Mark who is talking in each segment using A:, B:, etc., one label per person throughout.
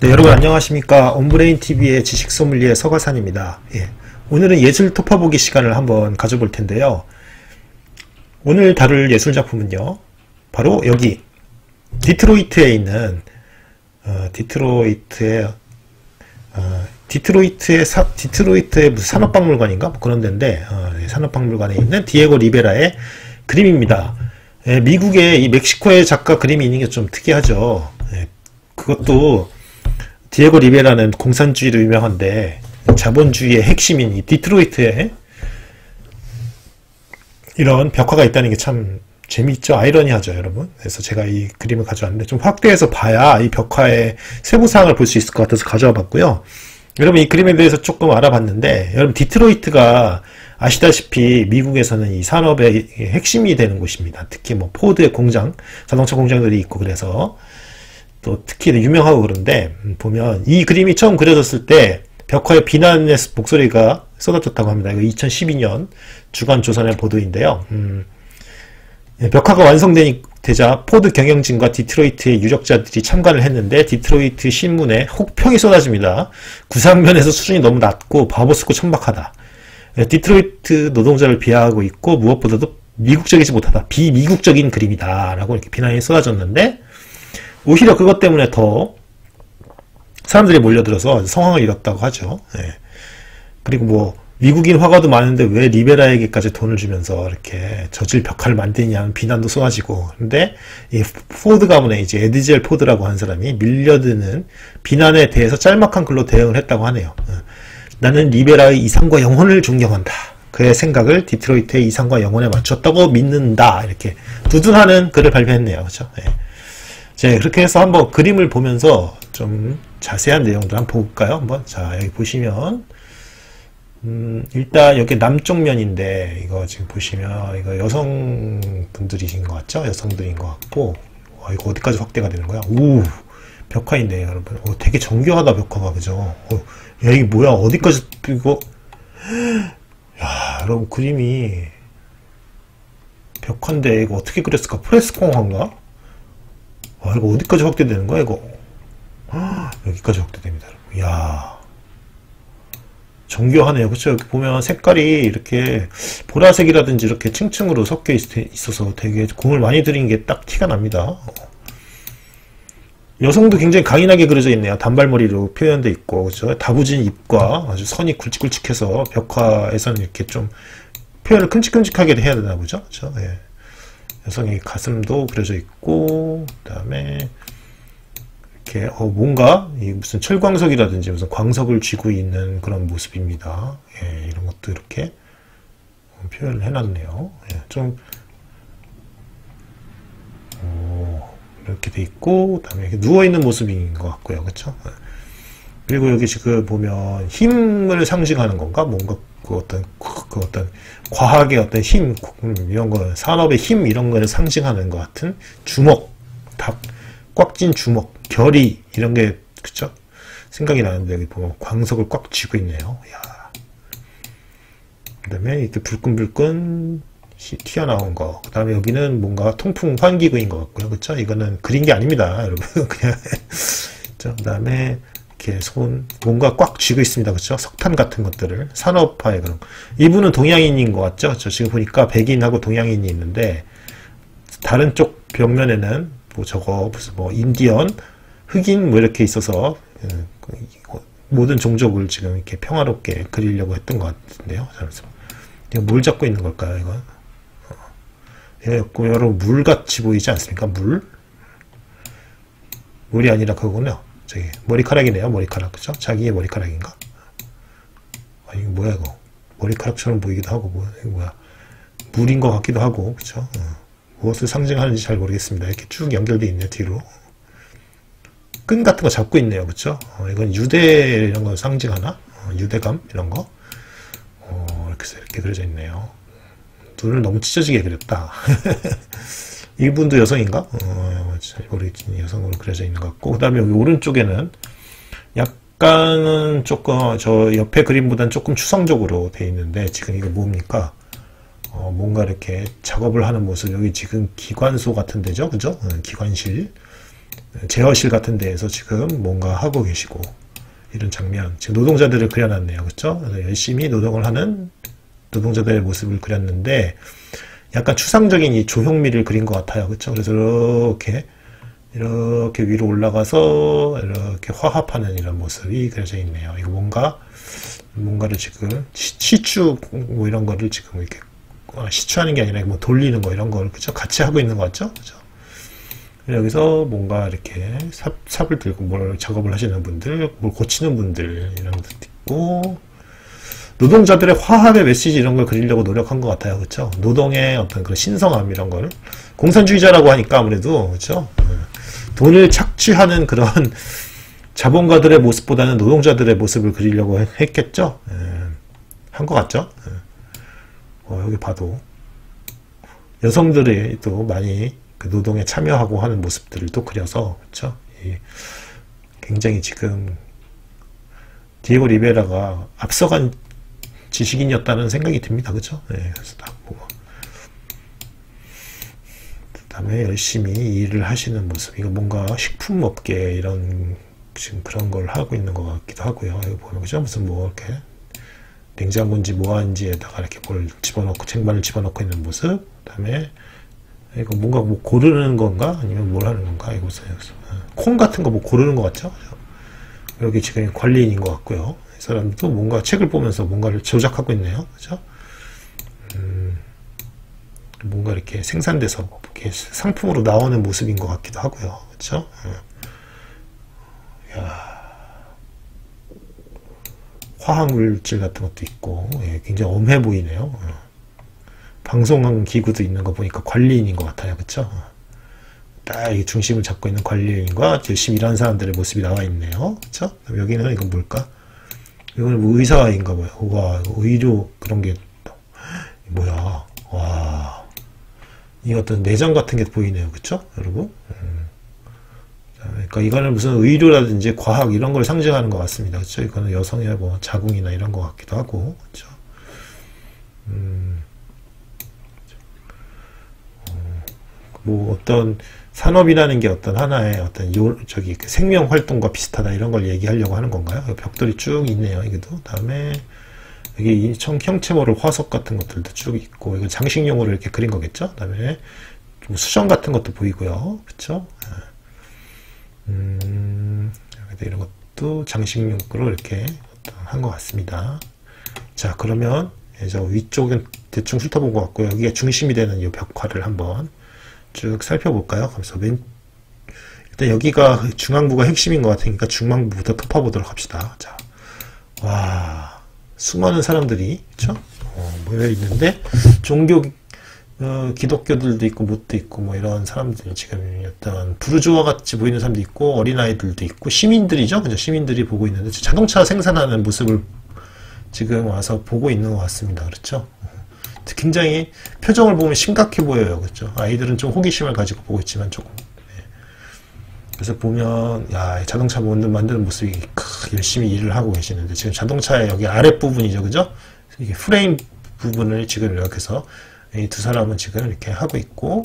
A: 네, 여러분 안녕하십니까. 온브레인 TV의 지식 소믈리에 서가산입니다. 예. 오늘은 예술 톺아보기 시간을 한번 가져볼 텐데요. 오늘 다룰 예술 작품은요. 바로 여기 디트로이트에 있는 어, 디트로이트의 어, 디트로이트의 사, 디트로이트의 무슨 산업박물관인가 뭐 그런 데인데 어, 네, 산업박물관에 있는 디에고 리베라의 그림입니다. 예, 미국의 이 멕시코의 작가 그림이 있는 게 좀 특이하죠. 예, 그것도 디에고 리베라는 공산주의로 유명한데 자본주의의 핵심인 이 디트로이트에 이런 벽화가 있다는 게 참 재미있죠. 아이러니하죠, 여러분. 그래서 제가 이 그림을 가져왔는데 좀 확대해서 봐야 이 벽화의 세부사항을 볼 수 있을 것 같아서 가져와 봤고요. 여러분 이 그림에 대해서 조금 알아봤는데 여러분 디트로이트가 아시다시피 미국에서는 이 산업의 핵심이 되는 곳입니다. 특히 뭐 포드의 공장, 자동차 공장들이 있고 그래서 또 특히 유명하고 그런데 음, 보면 이 그림이 처음 그려졌을 때 벽화에 비난의 목소리가 쏟아졌다고 합니다. 이거 2012년 주간 조선의 보도인데요. 음, 예, 벽화가 완성되자 포드 경영진과 디트로이트의 유력자들이 참관을 했는데 디트로이트 신문에 혹평이 쏟아집니다. 구상면에서 수준이 너무 낮고 바보스럽고 천박하다. 예, 디트로이트 노동자를 비하하고 있고 무엇보다도 미국적이지 못하다. 비미국적인 그림이다. 라고 이렇게 비난이 쏟아졌는데 오히려 그것 때문에 더 사람들이 몰려들어서 성황을 이뤘다고 하죠. 예. 그리고 뭐 미국인 화가도 많은데 왜 리베라에게까지 돈을 주면서 이렇게 저질 벽화를 만드냐는 비난도 쏟아지고 근데 이 포드 가문의 이제 에드젤 포드라고 하는 사람이 밀려드는 비난에 대해서 짤막한 글로 대응을 했다고 하네요. 어. 나는 리베라의 이상과 영혼을 존경한다. 그의 생각을 디트로이트의 이상과 영혼에 맞췄다고 믿는다. 이렇게 두둔하는 글을 발표했네요. 그렇죠? 네. 자, 그렇게 해서 한번 그림을 보면서 좀 자세한 내용들 한번 볼까요? 한번 자 여기 보시면 음, 일단 여기 남쪽 면인데 이거 지금 보시면 이거 여성분들이신 것 같죠? 여성들인 것 같고 와, 이거 어디까지 확대가 되는 거야? 오 벽화인데 여러분 오, 되게 정교하다 벽화가 그죠? 오, 야 이게 뭐야 어디까지 이거 야 여러분 그림이 벽화인데 이거 어떻게 그렸을까? 프레스공화인가? 와 이거 어디까지 확대되는 거야 이거? 여기까지 확대됩니다. 여러분. 이야 정교하네요. 그렇죠? 여기 보면 색깔이 이렇게 보라색이라든지 이렇게 층층으로 섞여 있 어서 되게 공을 많이 들인 게 딱 티가 납니다. 여성도 굉장히 강인하게 그려져 있네요. 단발머리로 표현되어 있고, 그렇죠? 다부진 입과 아주 선이 굵직굵직해서 벽화에서는 이렇게 좀 표현을 큼직큼직하게 해야 되나 보죠. 그렇죠? 예. 여성의 가슴도 그려져 있고, 그 다음에 이렇게 어, 뭔가 무슨 철광석이라든지 무슨 광석을 쥐고 있는 그런 모습입니다. 예, 이런 것도 이렇게 표현을 해놨네요. 예, 좀 오, 이렇게 돼 있고 그다음에 누워 있는 모습인 것 같고요, 그렇죠? 그리고 여기 지금 보면 힘을 상징하는 건가? 뭔가 그 어떤 그 어떤 과학의 어떤 힘 이런 거 산업의 힘 이런 거를 상징하는 것 같은 주먹, 닭꽉찐 주먹 결이 이런 게 그쵸? 생각이 나는데 여기 보면 광석을 꽉 쥐고 있네요. 야. 그다음에 이렇게 불끈불끈 튀어나온 거. 그 다음에 여기는 뭔가 통풍 환기구인 것 같고요. 그쵸? 이거는 그린 게 아닙니다, 여러분. 그냥 그 다음에 이렇게 손 뭔가 꽉 쥐고 있습니다. 그쵸? 석탄 같은 것들을 산업화의 그런 이분은 동양인인 것 같죠? 저 지금 보니까 백인하고 동양인이 있는데 다른 쪽 벽면에는 뭐 저거 무슨 뭐 인디언 흑인 뭐 이렇게 있어서 예, 그 모든 종족을 지금 이렇게 평화롭게 그리려고 했던 것 같은데요. 잠시만. 이거 물 잡고 있는 걸까요, 이거? 어. 예, 여러분 물같이 보이지 않습니까? 물? 물이 아니라 그거군요. 저기 머리카락이네요, 머리카락 그죠? 자기의 머리카락인가? 아 이거 뭐야 이거? 머리카락처럼 보이기도 하고 뭐 뭐야? 물인 것 같기도 하고 그죠? 어. 무엇을 상징하는지 잘 모르겠습니다. 이렇게 쭉 연결되어 있네요, 뒤로. 끈 같은 거 잡고 있네요. 그쵸? 어, 이건 유대 이런 거 상징하나? 어, 유대감 이런 거? 어, 이렇게, 이렇게 그려져 있네요. 눈을 너무 찢어지게 그렸다. 이분도 여성인가? 어, 우리 여성으로 그려져 있는 것 같고. 그 다음에 여기 오른쪽에는 약간은 조금 저 옆에 그림보다는 조금 추상적으로 돼 있는데 지금 이거 뭡니까? 어, 뭔가 이렇게 작업을 하는 모습. 여기 지금 기관소 같은 데죠? 그죠? 어, 기관실. 제어실 같은 데에서 지금 뭔가 하고 계시고 이런 장면. 지금 노동자들을 그려놨네요. 그렇죠 열심히 노동을 하는 노동자들의 모습을 그렸는데 약간 추상적인 이 조형미를 그린 것 같아요. 그렇죠 그래서 이렇게 이렇게 위로 올라가서 이렇게 화합하는 이런 모습이 그려져 있네요. 이거 뭔가 뭔가를 지금 시, 추뭐 이런 거를 지금 이렇게 어, 시추하는 게 아니라 뭐 돌리는 거 이런 걸 그죠 같이 하고 있는 거 같죠? 그죠 여기서 뭔가 이렇게 삽, 삽을 들고 뭘 작업을 하시는 분들, 뭘 고치는 분들 이런 것도 있고 노동자들의 화합의 메시지 이런 걸 그리려고 노력한 것 같아요. 그렇죠? 노동의 어떤 그런 신성함 이런 걸 공산주의자라고 하니까 아무래도 그렇죠? 돈을 착취하는 그런 자본가들의 모습보다는 노동자들의 모습을 그리려고 했겠죠? 예, 한것 같죠? 예. 어, 여기 봐도 여성들이 또 많이 그 노동에 참여하고 하는 모습들을 또 그려서 그렇죠? 굉장히 지금 디에고 리베라가 앞서간 지식인이었다는 생각이 듭니다. 그렇죠? 네, 그래서 딱 보고 그 다음에 열심히 일을 하시는 모습. 이거 뭔가 식품 업계 이런 지금 그런 걸 하고 있는 것 같기도 하고요. 이거 보면 그죠? 무슨 뭐 이렇게 냉장고인지 뭐한지에다가 이렇게 뭘 집어넣고 쟁반을 집어넣고 있는 모습. 그 다음에 이거 뭔가 뭐 고르는 건가? 아니면 뭘 하는 건가? 이거 콩 같은 거 뭐 고르는 것 같죠? 여기 지금 관리인인 것 같고요. 이 사람도 뭔가 책을 보면서 뭔가를 조작하고 있네요. 그죠? 음, 뭔가 이렇게 생산돼서 이렇게 상품으로 나오는 모습인 것 같기도 하고요. 그죠? 음. 야 화학물질 같은 것도 있고, 예, 굉장히 엄해 보이네요. 어. 방송한 기구도 있는 거 보니까 관리인인 것 같아요. 그쵸? 딱이 중심을 잡고 있는 관리인과 열심히 일하는 사람들의 모습이 나와 있네요. 그쵸? 여기는 이건 뭘까? 이거는 뭐 의사인가 봐요. 와, 의료 그런 게 뭐야? 와, 이 어떤 내장 같은 게 보이네요. 그쵸? 여러분? 음. 그러니까 이거는 무슨 의료라든지 과학 이런 걸 상징하는 것 같습니다. 그쵸? 이거는 여성의 뭐 자궁이나 이런 것 같기도 하고, 그쵸? 음. 뭐 어떤 산업이라는 게 어떤 하나의 어떤 요, 저기 그 생명 활동과 비슷하다 이런 걸 얘기하려고 하는 건가요? 벽돌이 쭉 있네요. 이게도 다음에 여기 청 형체모를 화석 같은 것들도 쭉 있고 이건 장식용으로 이렇게 그린 거겠죠? 그다음에 수정 같은 것도 보이고요. 그렇죠? 음, 이런 것도 장식용으로 이렇게 한 것 같습니다. 자 그러면 저 위쪽은 대충 훑어본 것 같고요. 여기가 중심이 되는 이 벽화를 한번 쭉 살펴볼까요? 그래서 맨 일단 여기가 중앙부가 핵심인 것 같으니까 중앙부부터 덮어보도록 합시다. 자, 와 수많은 사람들이 그렇죠? 어, 모여 있는데 종교 어, 기독교들도 있고 못도 있고 뭐 이런 사람들 지금 어떤 부르주아 같이 보이는 사람도 있고 어린아이들도 있고 시민들이죠 그죠 시민들이 보고 있는데 자동차 생산하는 모습을 지금 와서 보고 있는 것 같습니다 그렇죠 굉장히 표정을 보면 심각해 보여요. 그렇죠? 아이들은 좀 호기심을 가지고 보고 있지만 조금. 네. 그래서 보면 야 자동차 만드는, 모습이 크, 열심히 일을 하고 계시는데 지금 자동차의 여기 아랫 부분이죠, 그죠? 이게 프레임 부분을 지금 이렇게 해서 이 두 사람은 지금 이렇게 하고 있고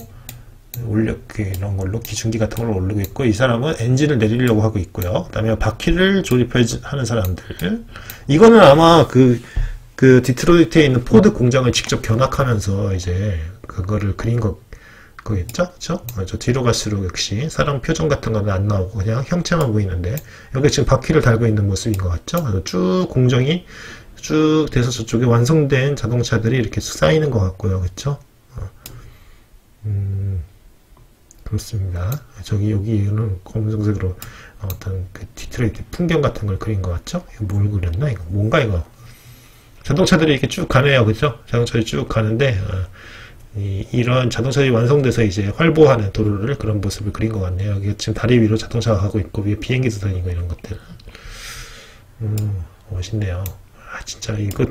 A: 올려 이런 걸로 기중기 같은 걸 올리고 있고 이 사람은 엔진을 내리려고 하고 있고요. 그다음에 바퀴를 조립하는 사람들 이거는 아마 그 그 디트로이트에 있는 포드 공장을 직접 견학하면서 이제 그거를 그린 거 거겠죠? 그죠? 저 뒤로 갈수록 역시 사람 표정 같은 거는 안 나오고 그냥 형체만 보이는데 여기 지금 바퀴를 달고 있는 모습인 것 같죠? 쭉 공정이 쭉 돼서 저쪽에 완성된 자동차들이 이렇게 쌓이는 것 같고요. 어. 음, 그렇습니다. 저기 여기는 검정색으로 어떤 그 디트로이트 풍경 같은 걸 그린 것 같죠? 이거 뭘 그렸나? 이거 뭔가 이거 자동차들이 이렇게 쭉 가네요. 그죠? 자동차들이 쭉 가는데, 어, 이런 자동차들이 완성돼서 이제 활보하는 도로를 그런 모습을 그린 것 같네요. 여기 지금 다리 위로 자동차가 가고 있고, 위에 비행기도 다니고 이런 것들. 음, 멋있네요. 아, 진짜 이거,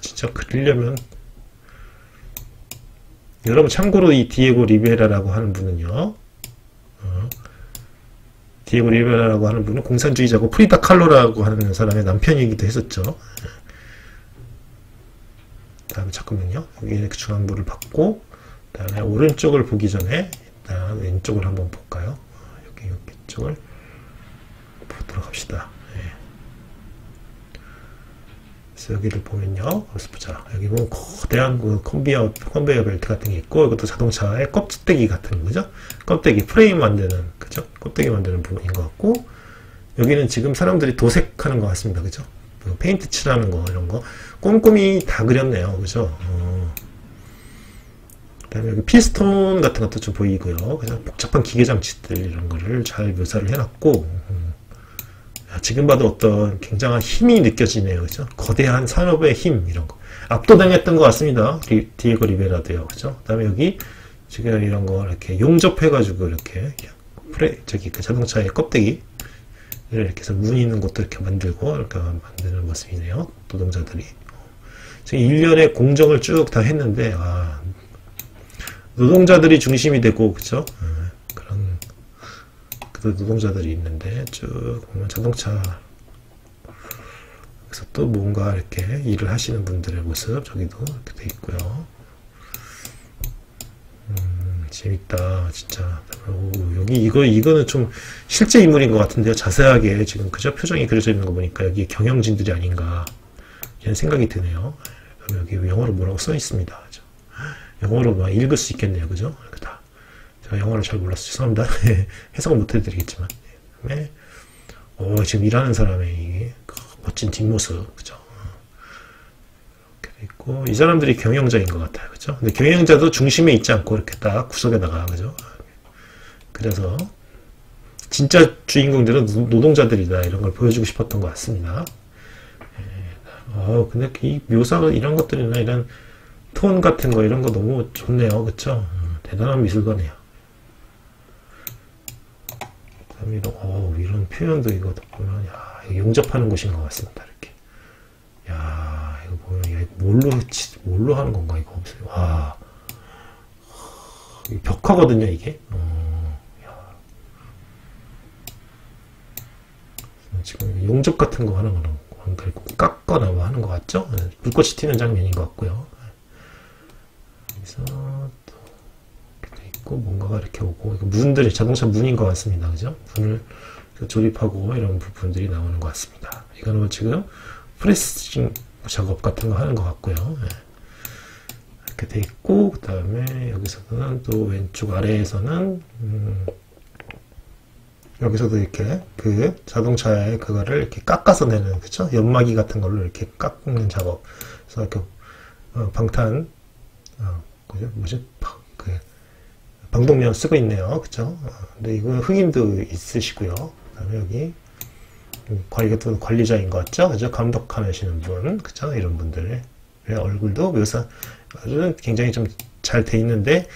A: 진짜 그리려면. 여러분, 참고로 이 디에고 리베라라고 하는 분은요, 어, 디에고 리베라라고 하는 분은 공산주의자고 프리다 칼로라고 하는 사람의 남편이기도 했었죠. 다음에 잠깐만요. 여기 이렇게 중앙부를 봤고 그다음에 오른쪽을 보기 전에 일단 왼쪽을 한번 볼까요? 여기 여기 이쪽을 보도록 합시다. 예. 그래서 여기를 보면요. 그래서 보자. 여기 보면 거대한 그 컨베이어, 컨베이어 벨트 같은 게 있고, 이것도 자동차의 껍데기 같은 거죠. 껍데기, 프레임 만드는, 그죠? 껍데기 만드는 부분인 것 같고, 여기는 지금 사람들이 도색하는 것 같습니다. 그죠? 그 페인트 칠하는 거, 이런 거. 꼼꼼히 다 그렸네요. 그죠? 어. 그 다음에 여기 피스톤 같은 것도 좀 보이고요. 그냥 복잡한 기계 장치들 이런 거를 잘 묘사를 해놨고, 음. 지금 봐도 어떤 굉장한 힘이 느껴지네요. 그죠? 거대한 산업의 힘, 이런 거. 압도당했던 것 같습니다. 리, 디에고 리베라도요. 그죠? 그 다음에 여기 지금 이런 거 이렇게 용접해가지고 이렇게 프레, 저기 그 자동차의 껍데기, 이렇게 해서 문 있는 것도 이렇게 만들고 이렇게 만드는 모습이네요. 노동자들이. 지금 1년의 공정을 쭉 다 했는데, 아, 노동자들이 중심이 되고, 그죠? 그런, 그 노동자들이 있는데, 쭉 보면 자동차, 그래서 또 뭔가 이렇게 일을 하시는 분들의 모습, 저기도 이렇게 돼 있고요. 음, 재밌다, 진짜. 오, 여기, 이거, 이거는 좀 실제 인물인 것 같은데요. 자세하게 지금 그저 표정이 그려져 있는 거 보니까 여기 경영진들이 아닌가, 이런 생각이 드네요. 여기 영어로 뭐라고 써 있습니다. 그죠? 영어로 막 읽을 수 있겠네요. 그죠? 다. 제가 영어를 잘 몰라서 죄송합니다. 해석을 못 해드리겠지만. 네. 어, 지금 일하는 사람의 멋진 뒷모습. 그죠? 있고, 이 사람들이 경영자인 것 같아요. 그죠? 근데 경영자도 중심에 있지 않고 이렇게 딱 구석에다가, 그죠? 그래서, 진짜 주인공들은 노동자들이다. 이런 걸 보여주고 싶었던 것 같습니다. 어, 근데 이 묘사가 이런 것들이나 이런 톤 같은 거 이런 거 너무 좋네요. 음, 대단한 미술가네요. 그다음에 이런, 어, 이런 표현도 이거 보면, 야, 용접하는 곳인 것 같습니다. 이렇게. 야, 이거 보면, 야, 뭘로, 뭘로 하는 건가, 이거. 와. 벽화거든요, 이게. 어, 지금 용접 같은 거 하는 거는 그리고 깎거나 뭐 하는 것 같죠? 네, 불꽃이 튀는 장면인 것 같고요. 여기서 또 이렇게 있고 뭔가가 이렇게 오고 문들이 자동차 문인 것 같습니다. 그죠? 문을 조립하고 이런 부분들이 나오는 것 같습니다. 이거는 뭐 지금 프레스징 작업 같은 거 하는 것 같고요. 네. 이렇게 돼 있고 그 다음에 여기서는 또 왼쪽 아래에서는 음 여기서도 이렇게 그 자동차의 그거를 이렇게 깎아서 내는 그쵸? 연마기 같은 걸로 이렇게 깎는 작업. 그래서 이렇게 어, 방탄 어, 그죠? 뭐지? 그 방독면 쓰고 있네요. 그쵸? 어, 근데 이거 흑인도 있으시고요. 그 다음에 여기 관리 같은 관리자인 것 같죠? 그죠? 감독하시는 분 그죠? 이런 분들의 얼굴도 묘사는 굉장히 좀 잘 돼 있는데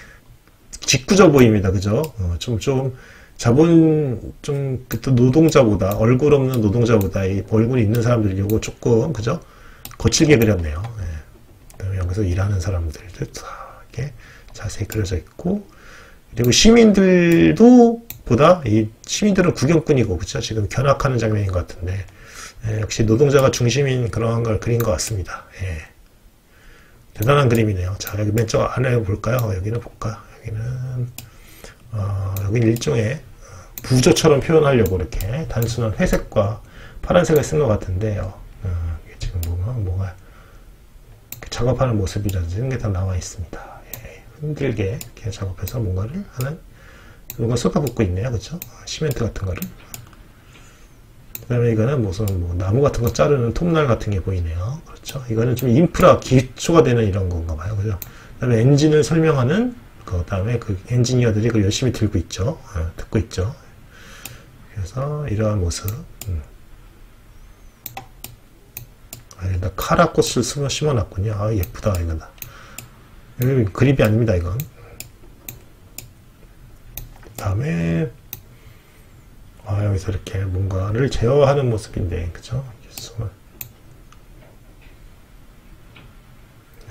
A: 직구져 보입니다. 그죠? 어, 좀좀 좀 자본 좀또 노동자보다 얼굴 없는 노동자보다 이 얼굴이 있는 사람들이 요거 조금 그죠? 거칠게 그렸네요. 네. 그다음에 여기서 일하는 사람들도 이렇게 자세히 그려져 있고 그리고 시민들도 보다 이 시민들은 구경꾼이고 그죠 지금 견학하는 장면인 것 같은데 예, 역시 노동자가 중심인 그런 걸 그린 것 같습니다. 예. 대단한 그림이네요. 자 여기 맨 저 안에 볼까요? 여기는 볼까요? 여기는 어, 여기는 일종의 부조처럼 표현하려고 이렇게 단순한 회색과 파란색을 쓴 것 같은데요. 어, 지금 뭐가, 뭐가 작업하는 모습이라든지 이런 게 다 나와 있습니다. 예, 흔들게 이렇게 작업해서 뭔가를 하는 이거 쏟아붓고 있네요. 그렇죠? 시멘트 같은 거를. 그 다음에 이거는 무슨 뭐 나무 같은 거 자르는 톱날 같은 게 보이네요. 그렇죠? 이거는 좀 인프라 기초가 되는 이런 건가 봐요. 그죠? 그 다음에 엔진을 설명하는 그 다음에 그 엔지니어들이 그 열심히 들고 있죠. 어, 듣고 있죠. 그래서 이러한 모습. 음. 아니다 카라 꽃을 심어, 심어놨군요. 아 예쁘다 이거다. 그립이 아닙니다 이건. 다음에 아 여기서 이렇게 뭔가를 제어하는 모습인데 그죠? 숨을.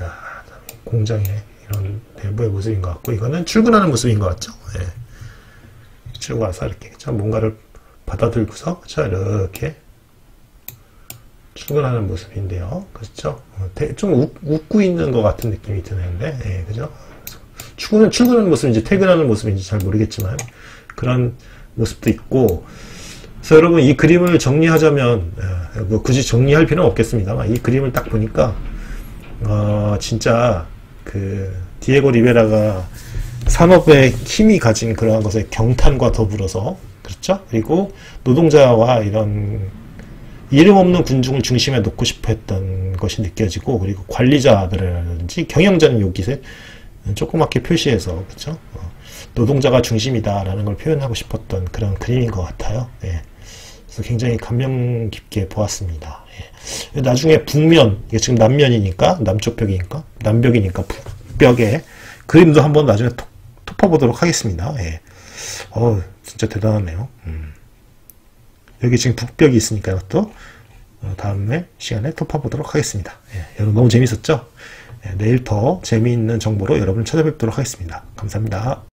A: 야, 공장의 이런 내부의 모습인 것 같고 이거는 출근하는 모습인 것 같죠? 예. 출근 와서 이렇게 그죠? 뭔가를 받아들고서 자 이렇게 출근하는 모습인데요. 그렇죠? 어, 좀 웃, 웃고 있는 것 같은 느낌이 드는데, 네, 그죠? 출근은 출근하는 모습인지 퇴근하는 모습인지 잘 모르겠지만 그런 모습도 있고 그래서 여러분 이 그림을 정리하자면 예, 뭐 굳이 정리할 필요는 없겠습니다만 이 그림을 딱 보니까 어, 진짜 그 디에고 리베라가 산업의 힘이 가진 그러한 것의 경탄과 더불어서 그렇죠? 그리고 노동자와 이런 이름 없는 군중을 중심에 놓고 싶어 했던 것이 느껴지고 그리고 관리자들이라든지 경영자는 여기서 조그맣게 표시해서 그렇죠? 어, 노동자가 중심이다라는 걸 표현하고 싶었던 그런 그림인 것 같아요. 예. 그래서 굉장히 감명 깊게 보았습니다. 예. 나중에 북면, 이게 지금 남면이니까, 남쪽 벽이니까, 남벽이니까 북벽에 그림도 한번 나중에 톡, 톱어보도록 하겠습니다. 예. 어 진짜 대단하네요. 음. 여기 지금 북벽이 있으니까 이것도 어, 다음에 시간에 톱어보도록 하겠습니다. 예. 여러분 너무 재밌었죠? 예, 내일 더 재미있는 정보로 여러분 찾아뵙도록 하겠습니다. 감사합니다.